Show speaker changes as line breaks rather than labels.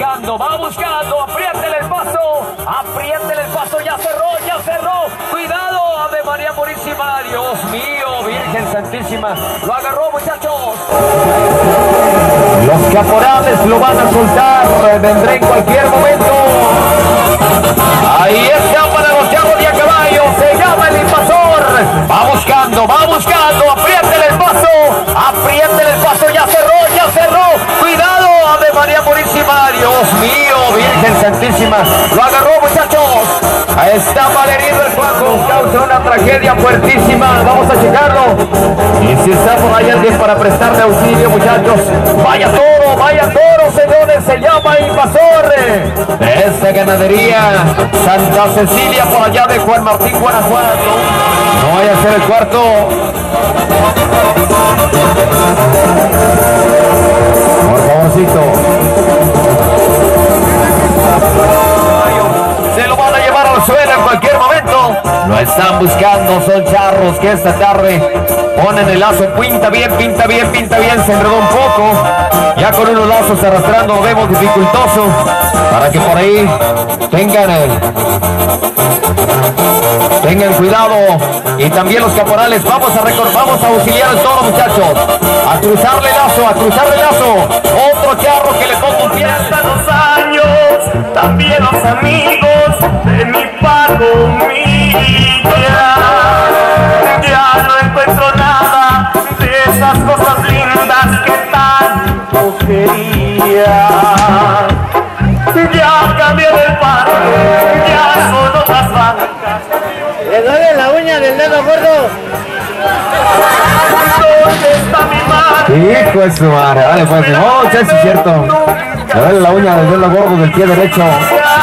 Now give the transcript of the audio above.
buscando, va buscando, apriétele el paso, apriétele el paso, ya cerró, ya cerró. Cuidado, Ave María Purísima, Dios mío, Virgen Santísima. Lo agarró, muchachos. Los caporales lo van a soltar, vendré en cualquier momento. Ahí está para los chavos de a caballo, se llama el invasor. Va buscando, va buscando, apriétele el paso, apriétele el paso, ya cerró, ya cerró. María Purísima, Dios mío, Virgen Santísima. Lo agarró, muchachos. Ahí está malherido el Juanjo, causa una tragedia fuertísima. Vamos a checarlo. Y si está por ahí alguien para prestarle auxilio, muchachos, vaya toro, vaya toro, señores, se llama invasor de esta ganadería Santa Cecilia por allá de Juan Martín, Guanajuato. No vaya a ser el cuarto. Están buscando, son charros que esta tarde ponen el lazo, pinta bien, pinta bien, pinta bien, se enredó un poco. Ya con unos lazos arrastrando vemos dificultoso para que por ahí tengan el, tengan cuidado. Y también los caporales vamos a recordar, vamos a auxiliar al toro muchachos. A cruzarle lazo, a cruzarle lazo. Otro charro que le ponga un
los años, también los amigos de mi palomilla. Ya no encuentro nada de esas cosas lindas que tanto quería. Ya cambié del parque, ya son otras vacas.
Le duele la uña del dedo gordo.
¿Dónde está mi madre?
hijo de su madre vale pues no, sí es cierto le duele la uña del dedo gordo del pie derecho
Ya